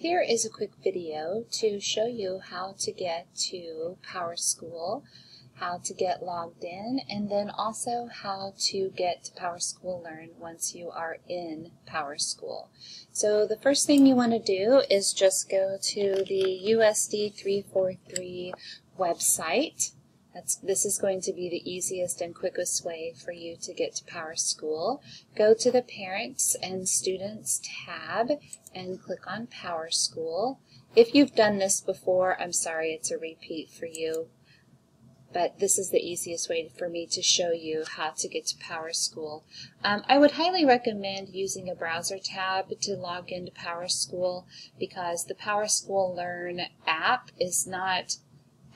Here is a quick video to show you how to get to PowerSchool, how to get logged in, and then also how to get to PowerSchool Learn once you are in PowerSchool. So the first thing you want to do is just go to the USD 343 website. That's, this is going to be the easiest and quickest way for you to get to PowerSchool. Go to the Parents and Students tab and click on PowerSchool. If you've done this before, I'm sorry it's a repeat for you, but this is the easiest way for me to show you how to get to PowerSchool. Um, I would highly recommend using a browser tab to log into PowerSchool because the PowerSchool Learn app is not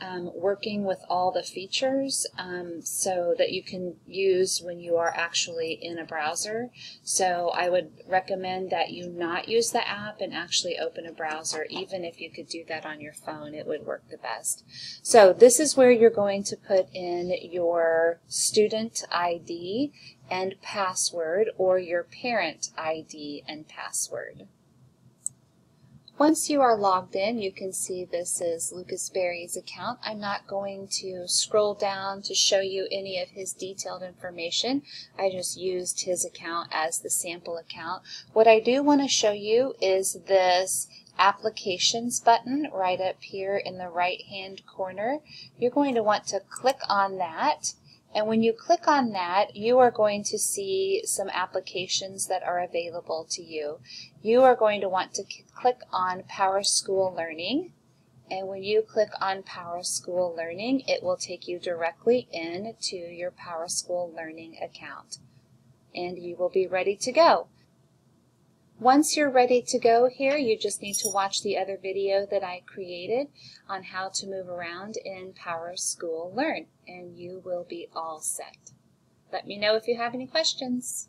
um, working with all the features um, so that you can use when you are actually in a browser. So I would recommend that you not use the app and actually open a browser. Even if you could do that on your phone, it would work the best. So this is where you're going to put in your student ID and password or your parent ID and password. Once you are logged in, you can see this is Lucas Berry's account. I'm not going to scroll down to show you any of his detailed information. I just used his account as the sample account. What I do want to show you is this applications button right up here in the right hand corner. You're going to want to click on that and when you click on that, you are going to see some applications that are available to you. You are going to want to click on PowerSchool Learning. And when you click on PowerSchool Learning, it will take you directly in to your PowerSchool Learning account. And you will be ready to go. Once you're ready to go here, you just need to watch the other video that I created on how to move around in PowerSchool Learn, and you will be all set. Let me know if you have any questions.